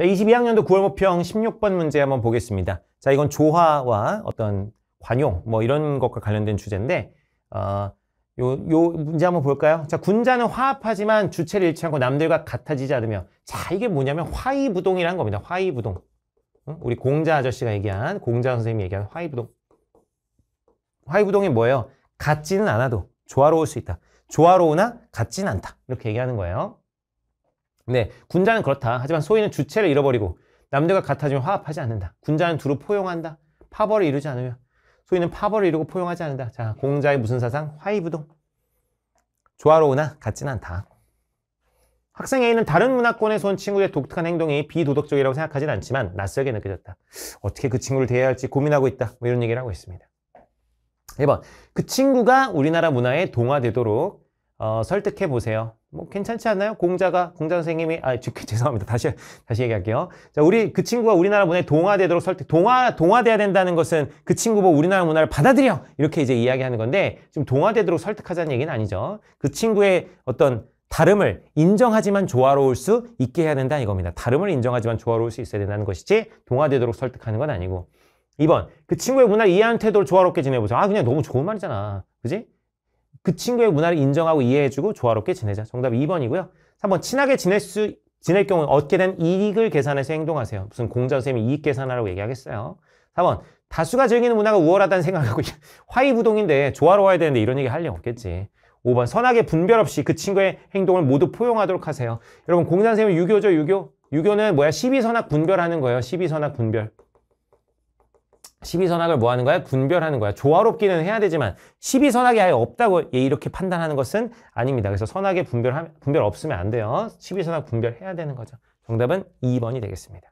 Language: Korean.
자, 22학년도 9월 모평 16번 문제 한번 보겠습니다. 자, 이건 조화와 어떤 관용 뭐 이런 것과 관련된 주제인데 어, 요, 요 문제 한번 볼까요? 자, 군자는 화합하지만 주체를 잃지 않고 남들과 같아지지 않으며 자, 이게 뭐냐면 화이부동이라는 겁니다. 화이부동. 응? 우리 공자 아저씨가 얘기한 공자 선생님이 얘기한 화이부동. 화이부동이 뭐예요? 같지는 않아도 조화로울 수 있다. 조화로우나 같지는 않다. 이렇게 얘기하는 거예요. 네, 군자는 그렇다. 하지만 소위는 주체를 잃어버리고 남들과 같아지면 화합하지 않는다. 군자는 두루 포용한다. 파벌을 이루지 않으며 소위는 파벌을 이루고 포용하지 않는다. 자, 공자의 무슨 사상? 화이부동. 조화로우나 같지는 않다. 학생 A는 다른 문화권에 서 온 친구의 독특한 행동이 비도덕적이라고 생각하진 않지만 낯설게 느껴졌다. 어떻게 그 친구를 대해야 할지 고민하고 있다. 뭐 이런 얘기를 하고 있습니다. 1번. 그 친구가 우리나라 문화에 동화되도록 어, 설득해 보세요. 뭐 괜찮지 않나요? 공자가 공자 선생님이 아 저, 죄송합니다. 다시 다시 얘기할게요. 자, 우리 그 친구가 우리나라 문화에 동화되도록 설득 동화 동화돼야 된다는 것은 그 친구 보고 우리나라 문화를 받아들여 이렇게 이제 이야기하는 건데 지금 동화되도록 설득하자는 얘기는 아니죠. 그 친구의 어떤 다름을 인정하지만 조화로울 수 있게 해야 된다 이겁니다. 다름을 인정하지만 조화로울 수 있어야 된다는 것이지 동화되도록 설득하는 건 아니고 2번 그 친구의 문화를 이해하는 태도로 조화롭게 지내보자. 아 그냥 너무 좋은 말이잖아. 그지? 그 친구의 문화를 인정하고 이해해주고 조화롭게 지내자. 정답 2번이고요. 3번 친하게 지낼 수 지낼 경우 얻게 된 이익을 계산해서 행동하세요. 무슨 공자 선생님이 이익 계산하라고 얘기하겠어요. 4번 다수가 즐기는 문화가 우월하다는 생각하고 화이부동인데 조화로워야 되는데 이런 얘기 할리 없겠지. 5번 선악의 분별 없이 그 친구의 행동을 모두 포용하도록 하세요. 여러분 공자 선생님 유교죠 유교? 유교는 뭐야? 12선악 분별하는 거예요. 12선악 분별. 12선악을 뭐 하는 거야? 분별하는 거야. 조화롭기는 해야 되지만 12선악이 아예 없다고 이렇게 판단하는 것은 아닙니다. 그래서 선악의 분별, 분별 없으면 안 돼요. 12선악 분별해야 되는 거죠. 정답은 2번이 되겠습니다.